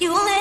You only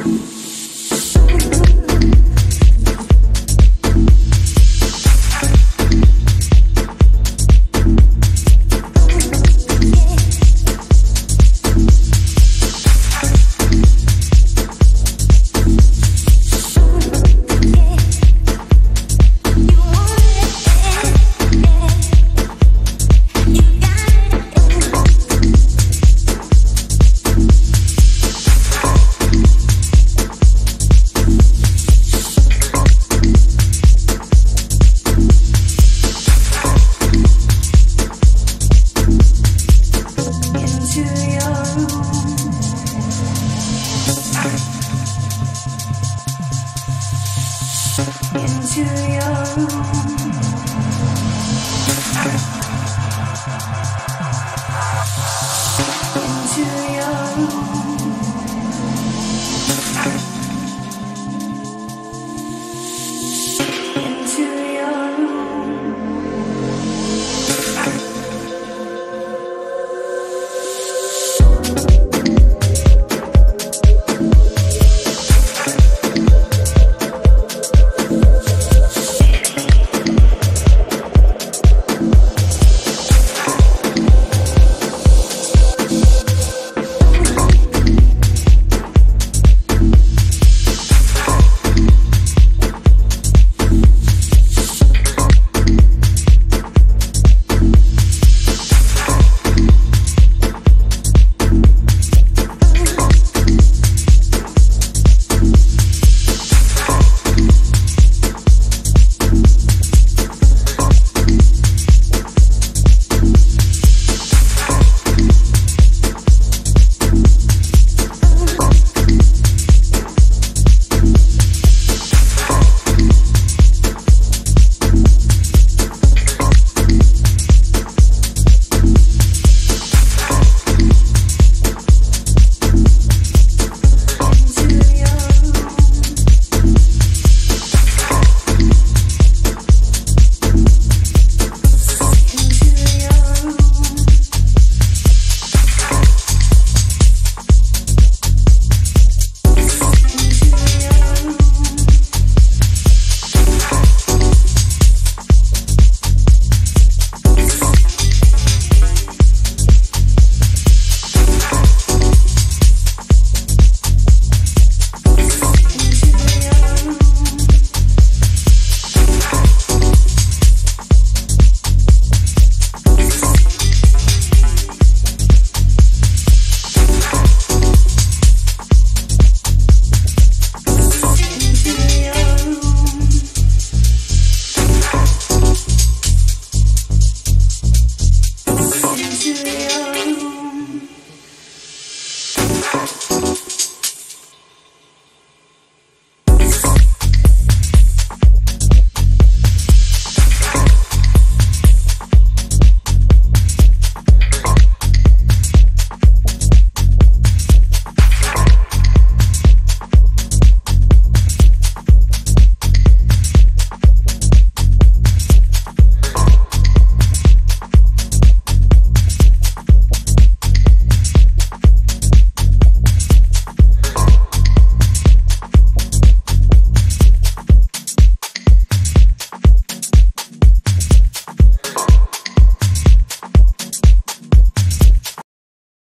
into your room.